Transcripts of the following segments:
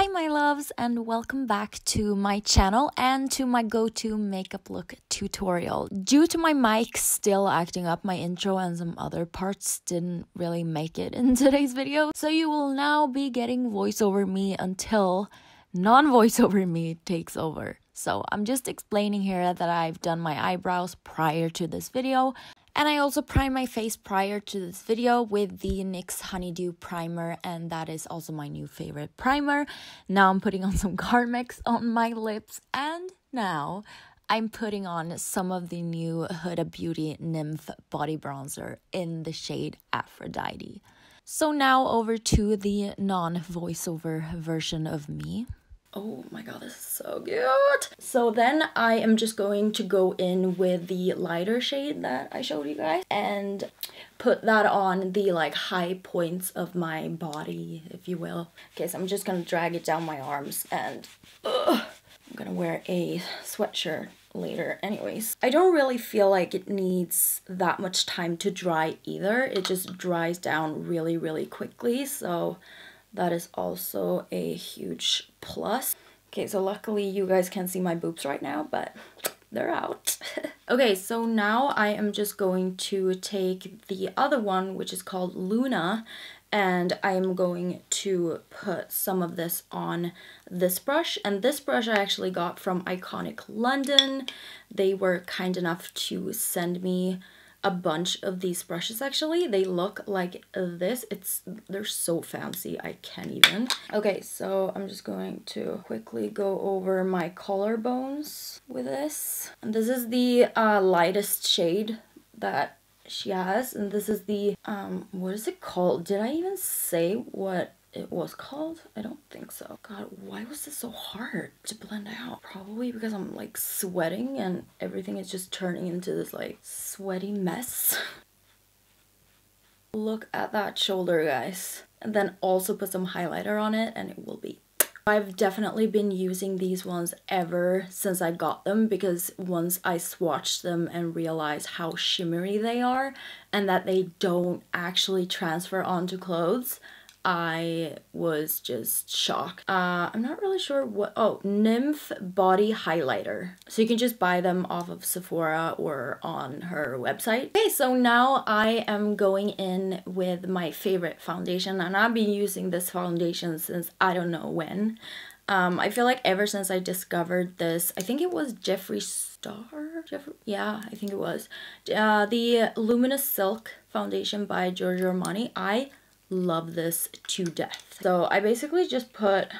Hi my loves and welcome back to my channel and to my go-to makeup look tutorial. Due to my mic still acting up, my intro and some other parts didn't really make it in today's video. So you will now be getting voiceover me until non-voiceover me takes over. So I'm just explaining here that I've done my eyebrows prior to this video and I also primed my face prior to this video with the NYX Honeydew Primer, and that is also my new favorite primer. Now I'm putting on some Carmex on my lips, and now I'm putting on some of the new Huda Beauty Nymph Body Bronzer in the shade Aphrodite. So now over to the non-voiceover version of me. Oh my god, this is so cute. So then I am just going to go in with the lighter shade that I showed you guys and put that on the like high points of my body, if you will. Okay, so I'm just gonna drag it down my arms and ugh, I'm gonna wear a sweatshirt later anyways. I don't really feel like it needs that much time to dry either. It just dries down really, really quickly. So that is also a huge plus. Okay, so luckily you guys can't see my boobs right now, but they're out. okay, so now I am just going to take the other one, which is called Luna, and I'm going to put some of this on this brush. And this brush I actually got from Iconic London. They were kind enough to send me a bunch of these brushes actually. They look like this. It's They're so fancy. I can't even. Okay, so I'm just going to quickly go over my collarbones with this. And this is the uh, lightest shade that she has. And this is the, um, what is it called? Did I even say what it was called? I don't think so. God, why was this so hard to blend out? Probably because I'm like sweating and everything is just turning into this like sweaty mess. Look at that shoulder, guys. And then also put some highlighter on it and it will be I've definitely been using these ones ever since I got them because once I swatched them and realized how shimmery they are and that they don't actually transfer onto clothes, I was just shocked. Uh, I'm not really sure what, oh, Nymph Body Highlighter. So you can just buy them off of Sephora or on her website. Okay, so now I am going in with my favorite foundation and I've been using this foundation since I don't know when. Um, I feel like ever since I discovered this, I think it was Jeffree Star? Jeffree? Yeah, I think it was. Uh, the Luminous Silk foundation by Giorgio Armani. I love this to death. So I basically just put a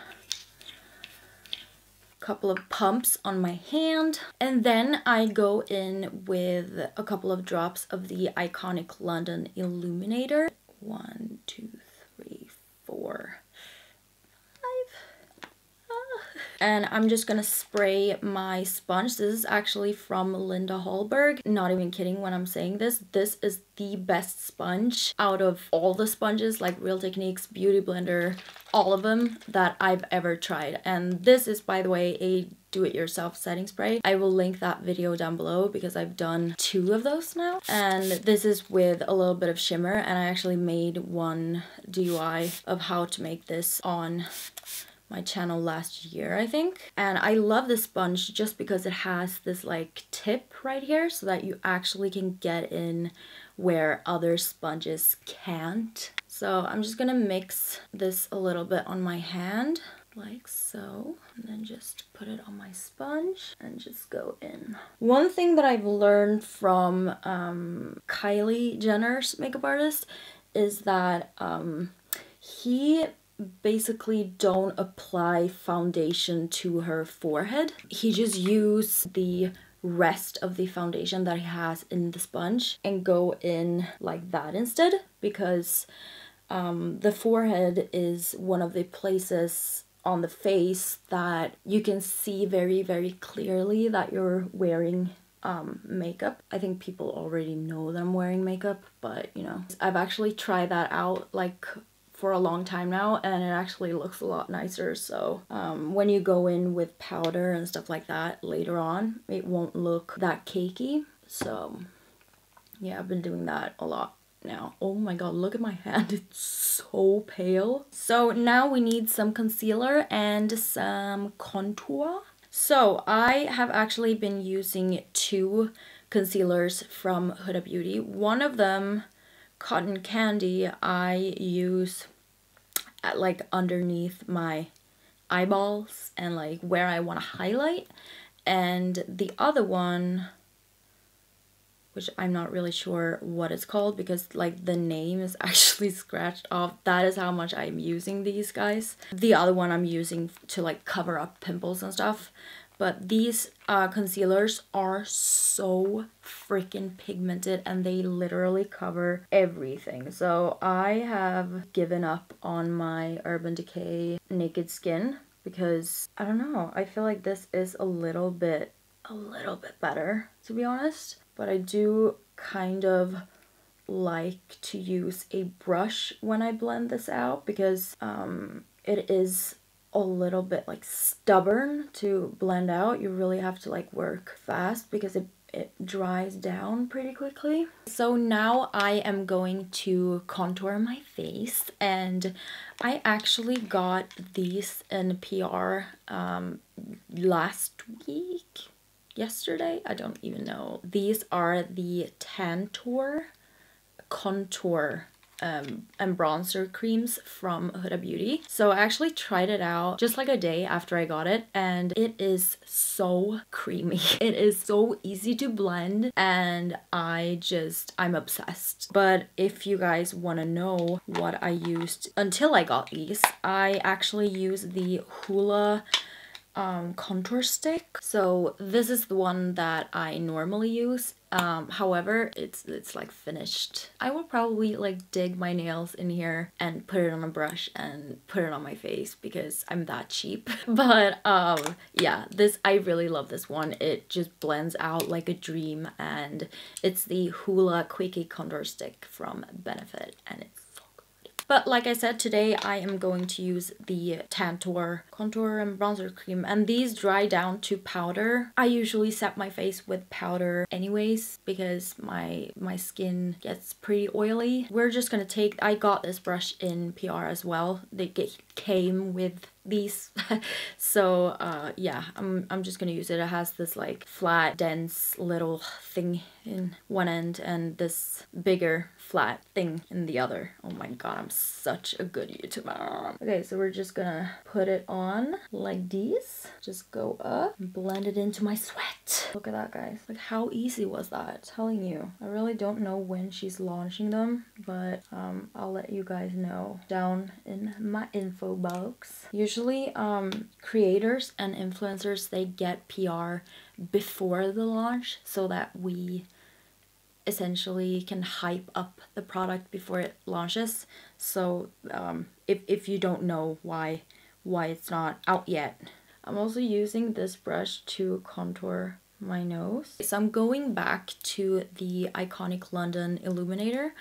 couple of pumps on my hand and then I go in with a couple of drops of the iconic London Illuminator. One, two, three, four, and I'm just gonna spray my sponge. This is actually from Linda Hallberg. Not even kidding when I'm saying this. This is the best sponge out of all the sponges like Real Techniques, Beauty Blender, all of them that I've ever tried. And this is, by the way, a do-it-yourself setting spray. I will link that video down below because I've done two of those now. And this is with a little bit of shimmer and I actually made one DIY of how to make this on my channel last year, I think. And I love this sponge just because it has this like tip right here so that you actually can get in where other sponges can't. So I'm just gonna mix this a little bit on my hand like so and then just put it on my sponge and just go in. One thing that I've learned from um, Kylie Jenner's makeup artist is that um, he basically don't apply foundation to her forehead. He just use the rest of the foundation that he has in the sponge and go in like that instead because um, the forehead is one of the places on the face that you can see very very clearly that you're wearing um, makeup. I think people already know that I'm wearing makeup, but you know, I've actually tried that out like for a long time now and it actually looks a lot nicer so um, when you go in with powder and stuff like that later on it won't look that cakey so yeah I've been doing that a lot now. Oh my god, look at my hand. It's so pale. So now we need some concealer and some contour. So I have actually been using two concealers from Huda Beauty. One of them, Cotton Candy, I use at like underneath my eyeballs and like where I want to highlight. And the other one, which I'm not really sure what it's called because like the name is actually scratched off. That is how much I'm using these guys. The other one I'm using to like cover up pimples and stuff. But these uh, concealers are so freaking pigmented and they literally cover everything. So I have given up on my Urban Decay Naked Skin because I don't know, I feel like this is a little bit, a little bit better to be honest. But I do kind of like to use a brush when I blend this out because um, it is a little bit like stubborn to blend out. You really have to like work fast because it it dries down pretty quickly. So now I am going to contour my face and I actually got these in PR um, last week, yesterday, I don't even know. These are the Tantour Contour um, and bronzer creams from Huda Beauty. So I actually tried it out just like a day after I got it and it is so creamy. It is so easy to blend and I just, I'm obsessed. But if you guys want to know what I used until I got these, I actually used the Hoola um, contour stick. So this is the one that I normally use. Um, however, it's it's like finished. I will probably like dig my nails in here and put it on a brush and put it on my face because I'm that cheap. But um, yeah, this I really love this one. It just blends out like a dream and it's the Hoola Quickie Contour Stick from Benefit and it's but like I said, today I am going to use the Tantour contour and bronzer cream and these dry down to powder. I usually set my face with powder anyways because my my skin gets pretty oily. We're just gonna take, I got this brush in PR as well. They get, came with these so uh yeah i'm i'm just gonna use it it has this like flat dense little thing in one end and this bigger flat thing in the other. Oh my god i'm such a good youtuber. Okay so we're just gonna put it on like these. Just go up blend it into my sweat. Look at that guys. Like how easy was that? I'm telling you. I really don't know when she's launching them but um i'll let you guys know down in my info box. Usually usually um, creators and influencers they get PR before the launch so that we essentially can hype up the product before it launches. So um, if, if you don't know why why it's not out yet. I'm also using this brush to contour my nose. So I'm going back to the iconic London illuminator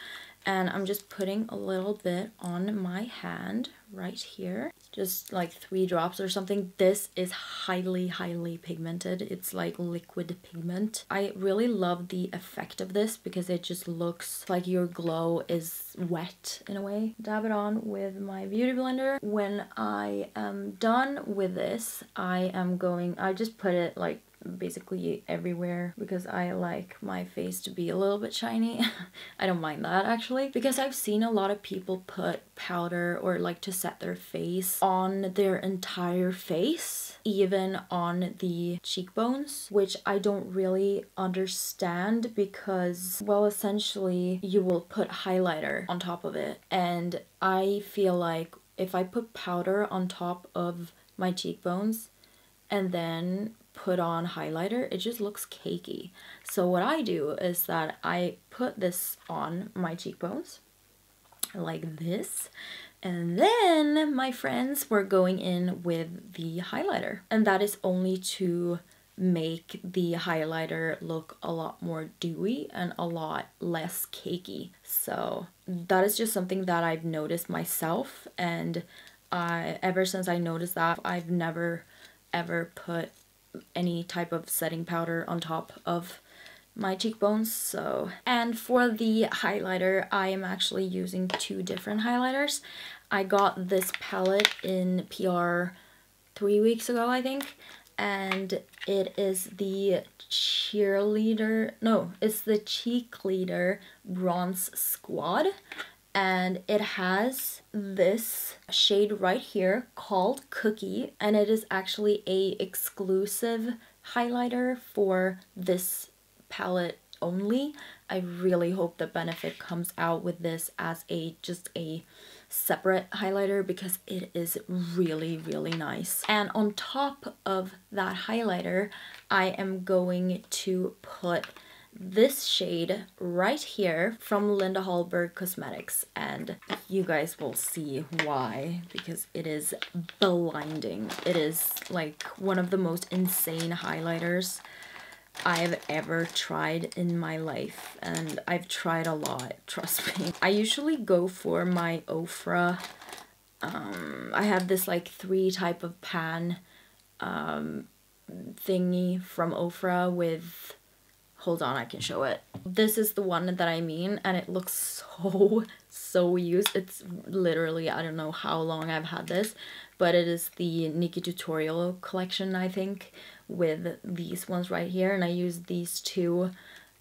and I'm just putting a little bit on my hand right here. Just like three drops or something. This is highly highly pigmented. It's like liquid pigment. I really love the effect of this because it just looks like your glow is wet in a way. Dab it on with my beauty blender. When i am done with this i am going i just put it like basically everywhere because I like my face to be a little bit shiny. I don't mind that actually because I've seen a lot of people put powder or like to set their face on their entire face even on the cheekbones which I don't really understand because well essentially you will put highlighter on top of it and I feel like if I put powder on top of my cheekbones and then put on highlighter, it just looks cakey. So what I do is that I put this on my cheekbones like this. And then, my friends, we're going in with the highlighter. And that is only to make the highlighter look a lot more dewy and a lot less cakey. So that is just something that I've noticed myself and I ever since I noticed that I've never ever put any type of setting powder on top of my cheekbones so. And for the highlighter I am actually using two different highlighters. I got this palette in PR three weeks ago I think and it is the cheerleader no it's the Cheekleader bronze squad and it has this shade right here called cookie and it is actually a exclusive highlighter for this palette only. I really hope that benefit comes out with this as a just a separate highlighter because it is really really nice. And on top of that highlighter i am going to put this shade right here from Linda Hallberg Cosmetics and you guys will see why because it is blinding. It is like one of the most insane highlighters I've ever tried in my life and I've tried a lot, trust me. I usually go for my Ofra. Um, I have this like three type of pan um, thingy from Ofra with hold on I can show it. This is the one that I mean and it looks so so used. It's literally I don't know how long I've had this but it is the Nikkie Tutorial collection I think with these ones right here. And I use these two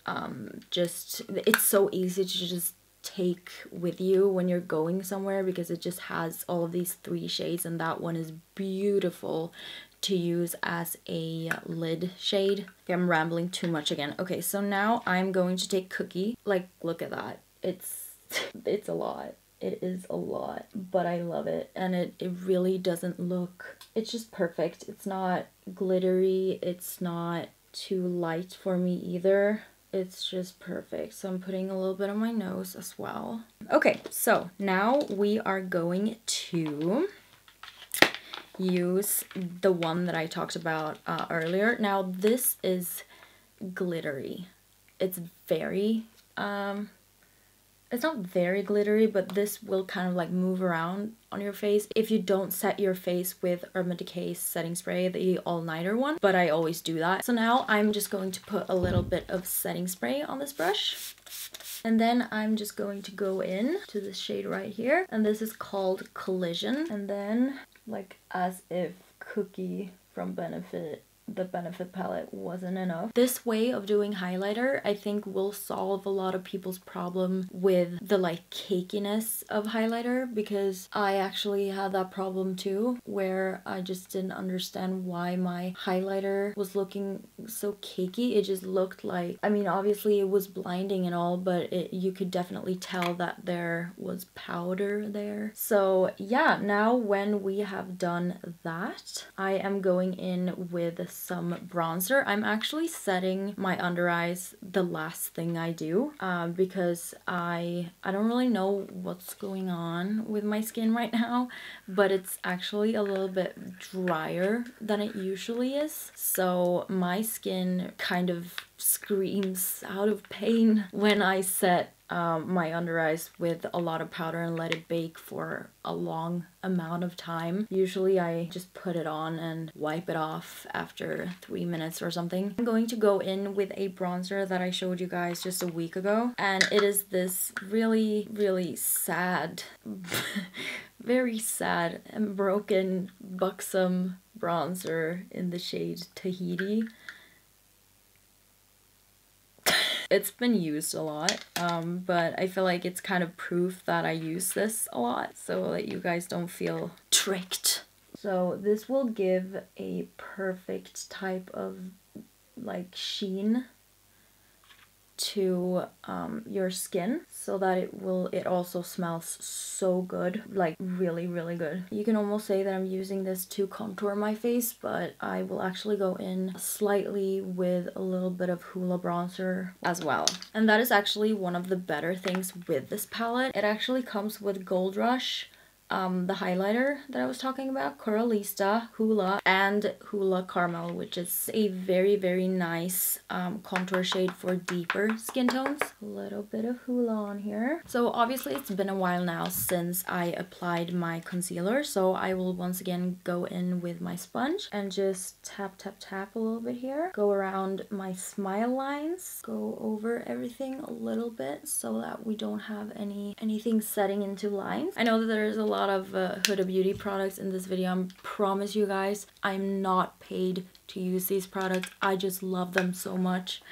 um, just it's so easy to just take with you when you're going somewhere because it just has all of these three shades and that one is beautiful to use as a lid shade. I'm rambling too much again. Okay, so now I'm going to take Cookie. Like, look at that. It's, it's a lot. It is a lot, but I love it. And it, it really doesn't look, it's just perfect. It's not glittery. It's not too light for me either. It's just perfect. So I'm putting a little bit on my nose as well. Okay, so now we are going to use the one that I talked about uh, earlier. Now this is glittery. It's very, um, it's not very glittery, but this will kind of like move around on your face if you don't set your face with Urban Decay setting spray, the all-nighter one, but I always do that. So now I'm just going to put a little bit of setting spray on this brush. And then I'm just going to go in to this shade right here. And this is called Collision. And then like as if Cookie from Benefit the benefit palette wasn't enough. This way of doing highlighter I think will solve a lot of people's problem with the like cakiness of highlighter because I actually had that problem too where I just didn't understand why my highlighter was looking so cakey. It just looked like, I mean obviously it was blinding and all but it, you could definitely tell that there was powder there. So yeah now when we have done that I am going in with some bronzer. I'm actually setting my under eyes the last thing I do uh, because I, I don't really know what's going on with my skin right now, but it's actually a little bit drier than it usually is. So my skin kind of screams out of pain when I set um, my under eyes with a lot of powder and let it bake for a long amount of time. Usually I just put it on and wipe it off after three minutes or something. I'm going to go in with a bronzer that I showed you guys just a week ago and it is this really really sad very sad and broken buxom bronzer in the shade Tahiti. It's been used a lot, um, but I feel like it's kind of proof that I use this a lot so that you guys don't feel tricked. So this will give a perfect type of like sheen to um, your skin so that it will it also smells so good like really really good. You can almost say that I'm using this to contour my face but I will actually go in slightly with a little bit of Hoola bronzer as well. And that is actually one of the better things with this palette. It actually comes with Gold Rush um, the highlighter that I was talking about, Coralista Hoola and Hoola Caramel, which is a very, very nice um, contour shade for deeper skin tones. A little bit of Hoola on here. So obviously it's been a while now since I applied my concealer, so I will once again go in with my sponge and just tap, tap, tap a little bit here. Go around my smile lines, go over everything a little bit so that we don't have any anything setting into lines. I know that there's a lot of uh, Huda Beauty products in this video. I promise you guys, I'm not paid to use these products. I just love them so much.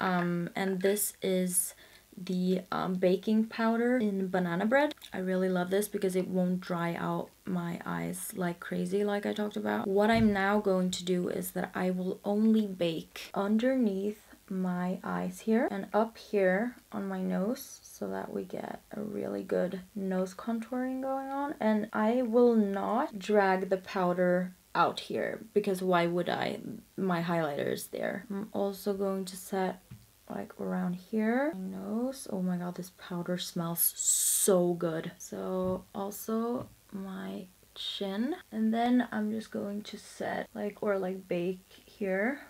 Um, and this is the um, baking powder in banana bread. I really love this because it won't dry out my eyes like crazy like I talked about. What I'm now going to do is that I will only bake underneath my eyes here and up here on my nose so that we get a really good nose contouring going on. And I will not drag the powder out here because why would I? My highlighter is there. I'm also going to set like around here. My nose. Oh my god this powder smells so good. So also my chin. And then I'm just going to set like or like bake here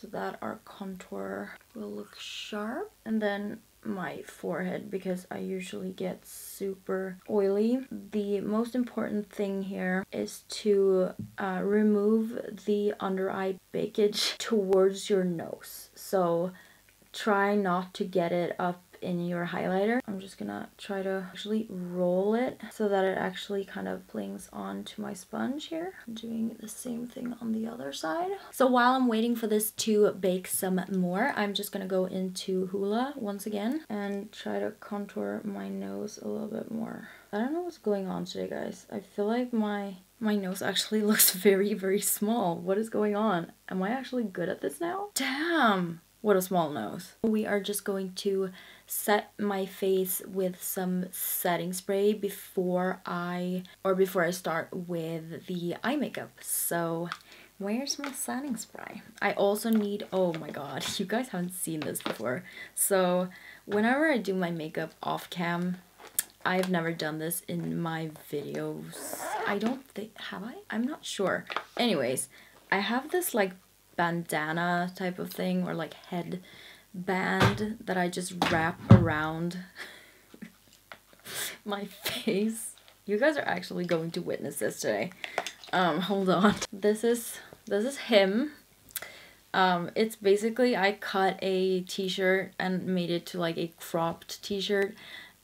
so that our contour will look sharp and then my forehead because I usually get super oily. The most important thing here is to uh, remove the under eye bakage towards your nose. So try not to get it up in your highlighter. I'm just gonna try to actually roll it so that it actually kind of clings onto my sponge here. I'm doing the same thing on the other side. So while I'm waiting for this to bake some more, I'm just gonna go into Hoola once again and try to contour my nose a little bit more. I don't know what's going on today, guys. I feel like my my nose actually looks very, very small. What is going on? Am I actually good at this now? Damn! What a small nose. We are just going to set my face with some setting spray before I, or before I start with the eye makeup. So where's my setting spray? I also need, oh my god, you guys haven't seen this before. So whenever I do my makeup off cam, I've never done this in my videos. I don't think, have I? I'm not sure. Anyways, I have this like bandana type of thing or like head band that I just wrap around my face. You guys are actually going to witness this today. Um, hold on. This is this is him. Um, it's basically I cut a t-shirt and made it to like a cropped t-shirt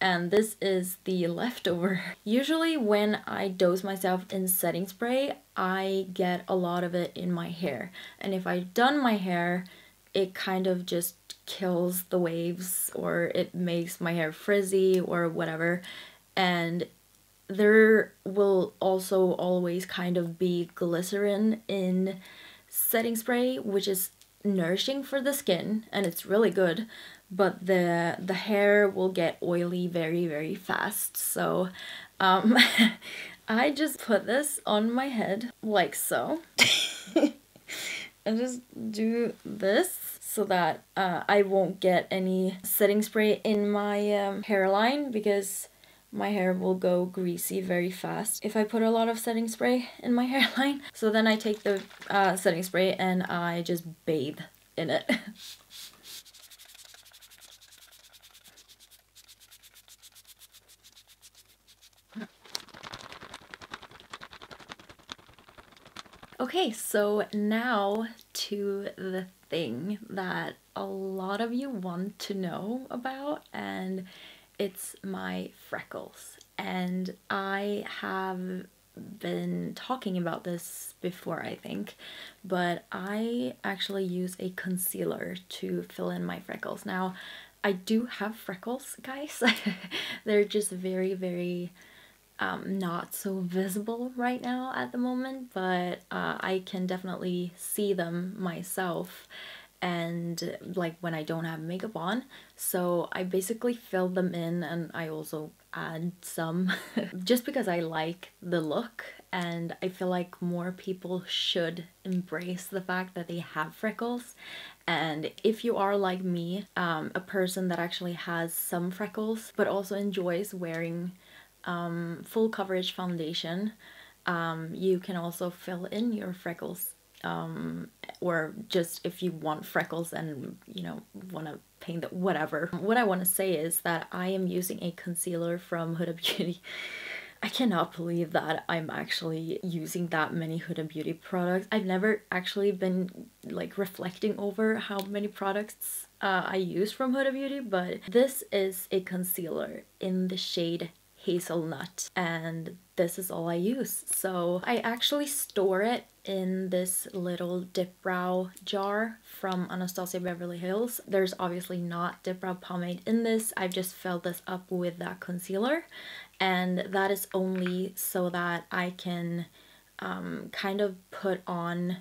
and this is the leftover. Usually when I dose myself in setting spray, I get a lot of it in my hair. And if I've done my hair, it kind of just kills the waves or it makes my hair frizzy or whatever. And there will also always kind of be glycerin in setting spray, which is nourishing for the skin and it's really good but the the hair will get oily very very fast so um I just put this on my head like so and just do this so that uh, I won't get any setting spray in my um, hairline because my hair will go greasy very fast if I put a lot of setting spray in my hairline. So then I take the uh, setting spray and I just bathe in it. Okay, so now to the thing that a lot of you want to know about, and it's my freckles. And I have been talking about this before, I think, but I actually use a concealer to fill in my freckles. Now, I do have freckles, guys. They're just very, very um, not so visible right now at the moment, but uh, I can definitely see them myself and like when I don't have makeup on. So I basically fill them in and I also add some just because I like the look and I feel like more people should embrace the fact that they have freckles and if you are like me, um, a person that actually has some freckles but also enjoys wearing um, full coverage foundation. Um, you can also fill in your freckles um, or just if you want freckles and you know want to paint that whatever. What I want to say is that I am using a concealer from Huda Beauty. I cannot believe that I'm actually using that many Huda Beauty products. I've never actually been like reflecting over how many products uh, I use from Huda Beauty, but this is a concealer in the shade hazelnut and this is all I use. So I actually store it in this little dip brow jar from Anastasia Beverly Hills. There's obviously not dip brow pomade in this. I've just filled this up with that concealer and that is only so that I can um, kind of put on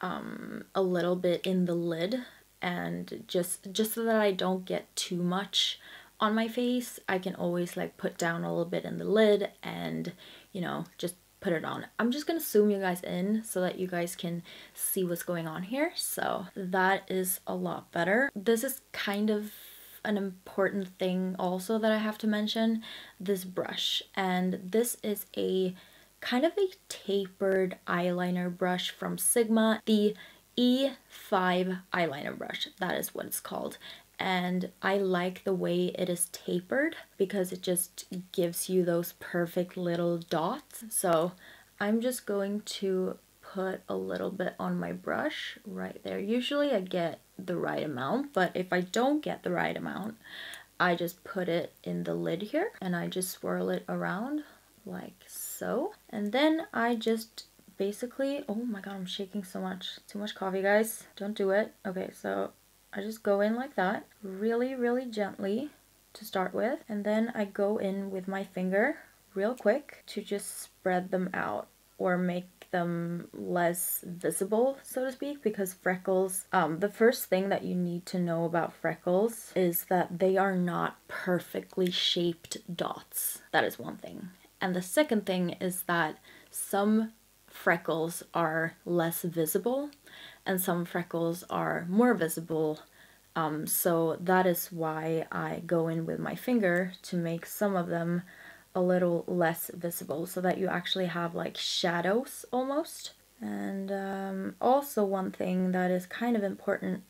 um, a little bit in the lid and just just so that I don't get too much on my face I can always like put down a little bit in the lid and you know just put it on. I'm just gonna zoom you guys in so that you guys can see what's going on here so that is a lot better. This is kind of an important thing also that I have to mention this brush and this is a kind of a tapered eyeliner brush from Sigma the E5 eyeliner brush that is what it's called and I like the way it is tapered because it just gives you those perfect little dots. So I'm just going to put a little bit on my brush right there. Usually I get the right amount but if I don't get the right amount I just put it in the lid here and I just swirl it around like so. And then I just basically oh my god I'm shaking so much too much coffee guys. Don't do it. Okay so I just go in like that really really gently to start with and then I go in with my finger real quick to just spread them out or make them less visible, so to speak, because freckles, um, the first thing that you need to know about freckles is that they are not perfectly shaped dots. That is one thing. And the second thing is that some freckles are less visible and some freckles are more visible. Um, so that is why I go in with my finger to make some of them a little less visible so that you actually have like shadows almost. And um, also one thing that is kind of important,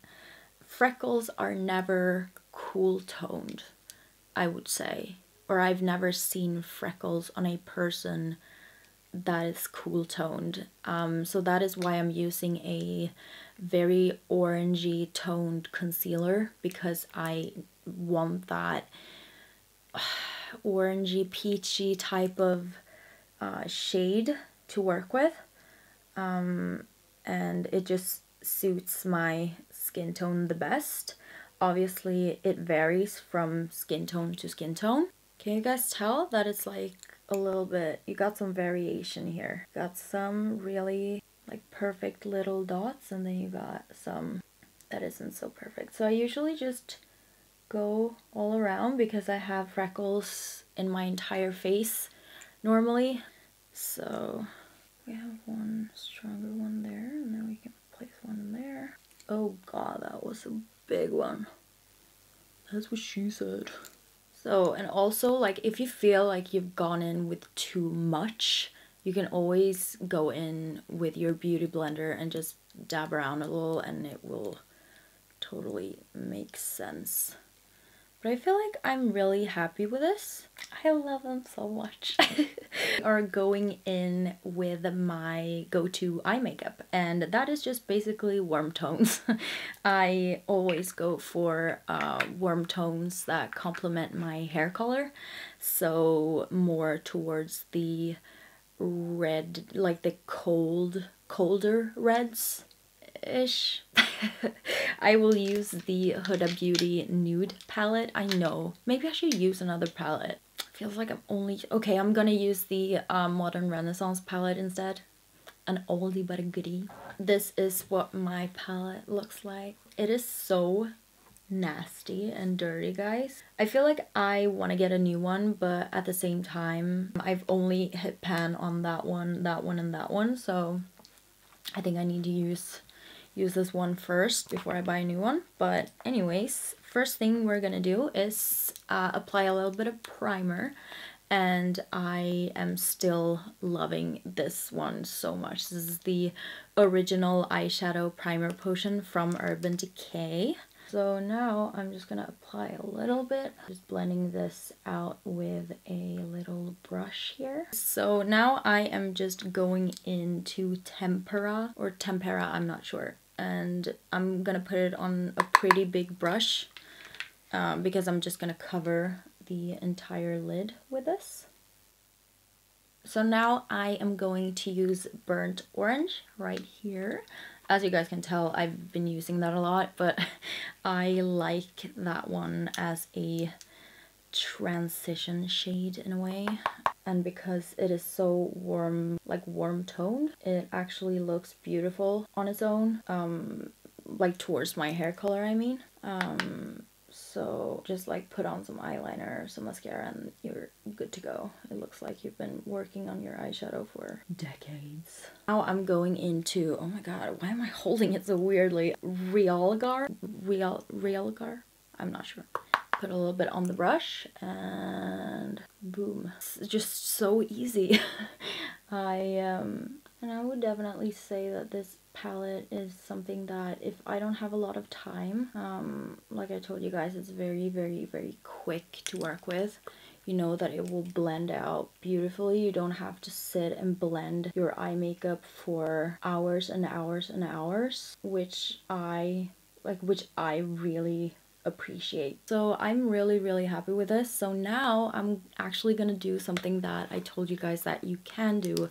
freckles are never cool toned, I would say. Or I've never seen freckles on a person that is cool toned. Um, so that is why I'm using a very orangey toned concealer because I want that orangey peachy type of uh, shade to work with. Um, and it just suits my skin tone the best. Obviously it varies from skin tone to skin tone. Can you guys tell that it's like a little bit you got some variation here got some really like perfect little dots and then you got some that isn't so perfect so I usually just go all around because I have freckles in my entire face normally. So we have one stronger one there and then we can place one there. Oh god, that was a big one. That's what she said. So, and also like if you feel like you've gone in with too much, you can always go in with your beauty blender and just dab around a little and it will totally make sense. But I feel like I'm really happy with this. I love them so much. are going in with my go-to eye makeup and that is just basically warm tones. I always go for uh, warm tones that complement my hair color. So more towards the red, like the cold, colder reds ish. I will use the Huda Beauty Nude palette. I know. Maybe I should use another palette. Feels like I'm only... Okay, I'm gonna use the uh, Modern Renaissance palette instead. An oldie but a goodie. This is what my palette looks like. It is so nasty and dirty guys i feel like i want to get a new one but at the same time i've only hit pan on that one that one and that one so i think i need to use use this one first before I buy a new one. But anyways, first thing we're gonna do is uh, apply a little bit of primer and I am still loving this one so much. This is the original eyeshadow primer potion from Urban Decay. So now I'm just gonna apply a little bit, just blending this out with a little brush here. So now I am just going into tempera or tempera, I'm not sure. And I'm gonna put it on a pretty big brush um, because I'm just gonna cover the entire lid with this. So now I am going to use burnt orange right here. As you guys can tell, I've been using that a lot, but I like that one as a transition shade in a way. And because it is so warm, like warm toned, it actually looks beautiful on its own. Um, like towards my hair color, I mean. Um, so just like put on some eyeliner, some mascara and you're good to go. It looks like you've been working on your eyeshadow for decades. Now I'm going into, oh my god, why am I holding it so weirdly? Realgar? Real, Realgar? I'm not sure. Put a little bit on the brush and boom. It's just so easy. I, um, and I would definitely say that this palette is something that if I don't have a lot of time, um, like I told you guys, it's very, very, very quick to work with. You know that it will blend out beautifully. You don't have to sit and blend your eye makeup for hours and hours and hours, which I like, which I really appreciate. So I'm really, really happy with this. So now I'm actually gonna do something that I told you guys that you can do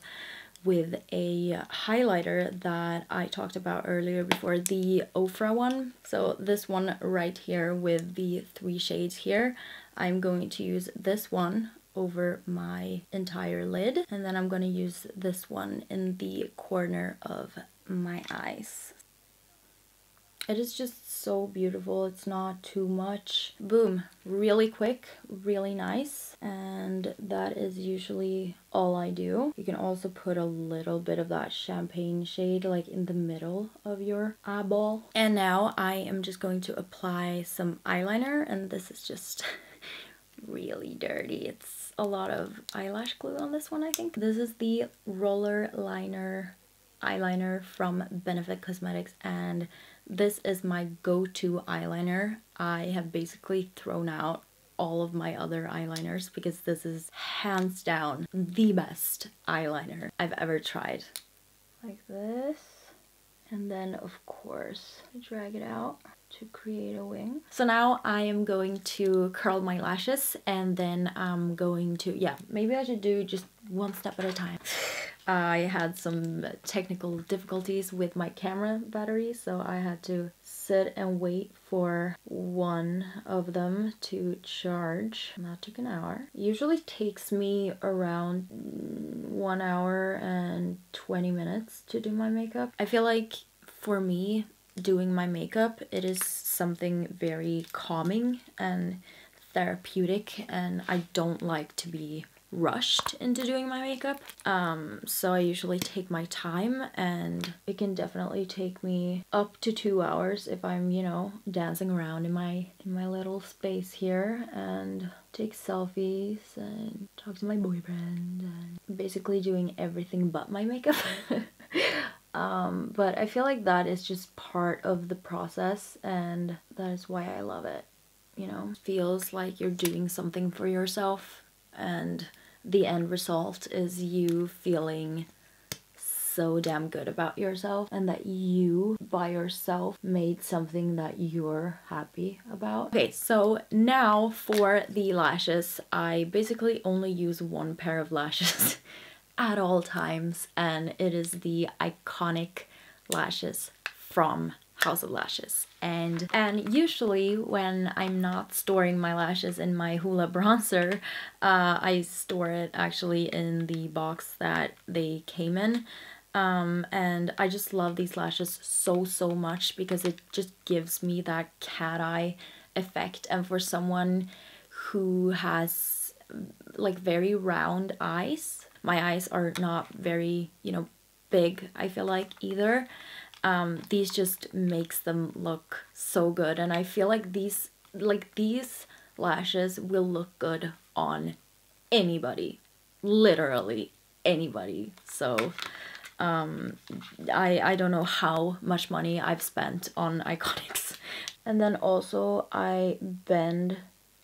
with a highlighter that I talked about earlier before, the Ofra one. So this one right here with the three shades here, I'm going to use this one over my entire lid and then I'm going to use this one in the corner of my eyes. It is just so beautiful. It's not too much. Boom. Really quick, really nice. And that is usually all I do. You can also put a little bit of that champagne shade like in the middle of your eyeball. And now I am just going to apply some eyeliner and this is just really dirty. It's a lot of eyelash glue on this one, I think. This is the Roller Liner eyeliner from Benefit Cosmetics and this is my go-to eyeliner. I have basically thrown out all of my other eyeliners because this is hands down the best eyeliner I've ever tried. Like this. And then of course drag it out to create a wing. So now I am going to curl my lashes and then I'm going to, yeah, maybe I should do just one step at a time. I had some technical difficulties with my camera battery, so I had to sit and wait for one of them to charge. that took an hour. usually takes me around one hour and 20 minutes to do my makeup. I feel like for me, doing my makeup, it is something very calming and therapeutic and I don't like to be rushed into doing my makeup. Um, so I usually take my time and it can definitely take me up to two hours if I'm, you know, dancing around in my in my little space here and take selfies and talk to my boyfriend and basically doing everything but my makeup. um, but I feel like that is just part of the process and that is why I love it. You know, feels like you're doing something for yourself and the end result is you feeling so damn good about yourself and that you by yourself made something that you're happy about. Okay, so now for the lashes, I basically only use one pair of lashes at all times and it is the iconic lashes from House of Lashes. And and usually when I'm not storing my lashes in my Hoola bronzer, uh, I store it actually in the box that they came in. Um, and I just love these lashes so, so much because it just gives me that cat eye effect. And for someone who has like very round eyes, my eyes are not very, you know, big, I feel like either um, these just makes them look so good and I feel like these like these lashes will look good on anybody. Literally anybody. So um, I, I don't know how much money I've spent on Iconics. And then also I bend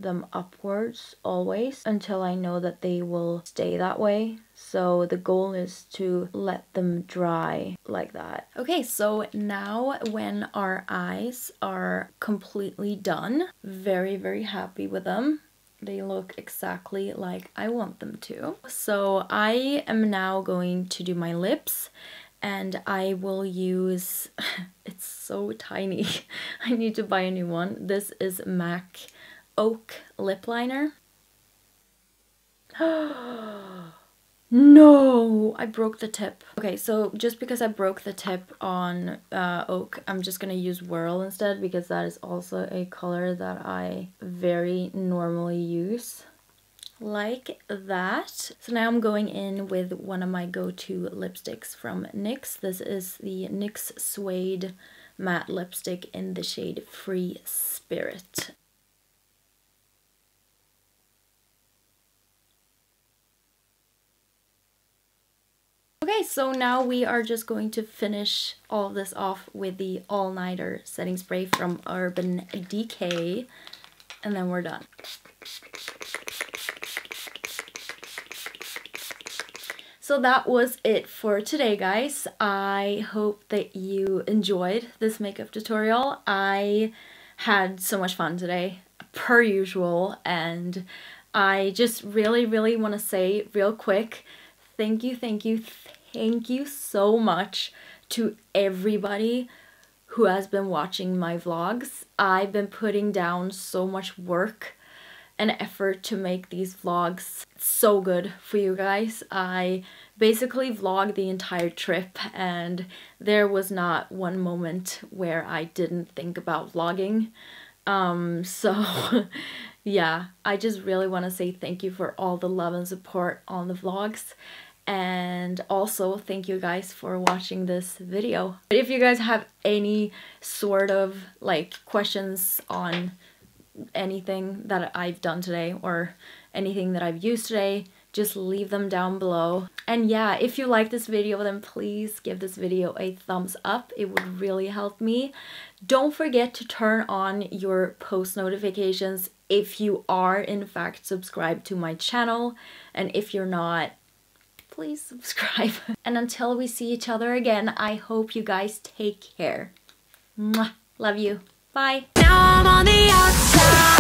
them upwards always until I know that they will stay that way. So the goal is to let them dry like that. Okay, so now when our eyes are completely done, very, very happy with them. They look exactly like I want them to. So I am now going to do my lips and I will use, it's so tiny, I need to buy a new one. This is MAC Oak Lip Liner. no, I broke the tip. Okay, so just because I broke the tip on uh, Oak, I'm just gonna use Whirl instead because that is also a color that I very normally use like that. So now I'm going in with one of my go-to lipsticks from NYX. This is the NYX Suede Matte Lipstick in the shade Free Spirit. Okay, so now we are just going to finish all this off with the All Nighter setting spray from Urban Decay, and then we're done. So that was it for today, guys. I hope that you enjoyed this makeup tutorial. I had so much fun today, per usual, and I just really, really want to say real quick, thank you, thank you, thank you so much to everybody who has been watching my vlogs. I've been putting down so much work and effort to make these vlogs so good for you guys. I basically vlogged the entire trip and there was not one moment where I didn't think about vlogging. Um, so yeah, I just really want to say thank you for all the love and support on the vlogs and also thank you guys for watching this video. If you guys have any sort of like questions on anything that I've done today or anything that I've used today, just leave them down below. And yeah, if you like this video, then please give this video a thumbs up. It would really help me. Don't forget to turn on your post notifications if you are in fact subscribed to my channel. And if you're not, please subscribe. and until we see each other again, I hope you guys take care. Mwah. Love you. Bye. Now I'm on the outside.